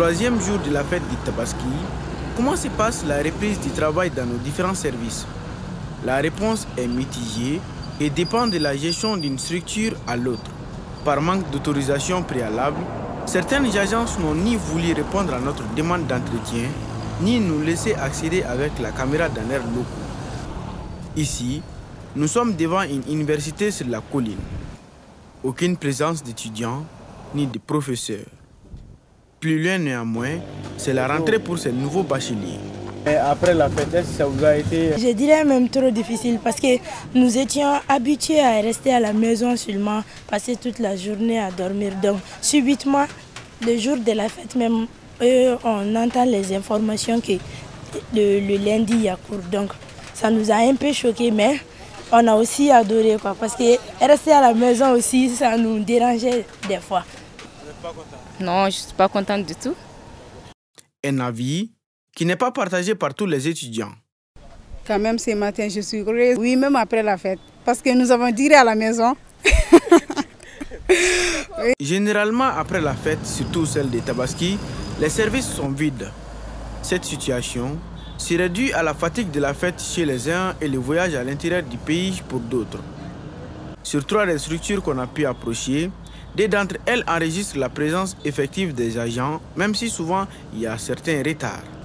troisième jour de la fête du Tabaski, comment se passe la reprise du travail dans nos différents services? La réponse est mitigée et dépend de la gestion d'une structure à l'autre. Par manque d'autorisation préalable, certaines agences n'ont ni voulu répondre à notre demande d'entretien, ni nous laisser accéder avec la caméra dans l'air locaux. Ici, nous sommes devant une université sur la colline. Aucune présence d'étudiants ni de professeurs. Plus loin néanmoins, c'est la rentrée pour ces nouveaux bacheliers. Et après la fête, ça vous a été... Je dirais même trop difficile parce que nous étions habitués à rester à la maison seulement, passer toute la journée à dormir. Donc subitement, le jour de la fête même, on entend les informations que le, le lundi il y a cours. Donc ça nous a un peu choqués, mais on a aussi adoré quoi, parce que rester à la maison aussi, ça nous dérangeait des fois. Pas Non, je ne suis pas contente du tout. Un avis qui n'est pas partagé par tous les étudiants. Quand même, ce matin, je suis heureuse. Oui, même après la fête, parce que nous avons diré à la maison. oui. Généralement, après la fête, surtout celle des Tabaski, les services sont vides. Cette situation serait due à la fatigue de la fête chez les uns et le voyage à l'intérieur du pays pour d'autres. Sur trois des structures qu'on a pu approcher, deux d'entre elles enregistrent la présence effective des agents, même si souvent il y a certains retards.